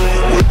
over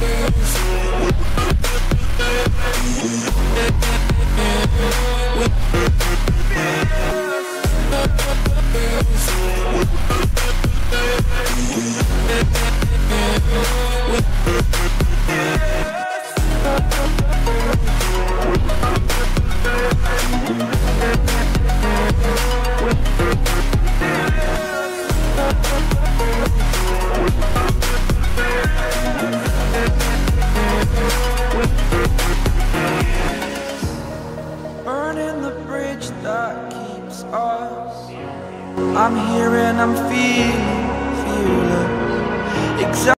Fearless. burning the bridge that keeps us. I'm here and I'm feeling, feeling. Exactly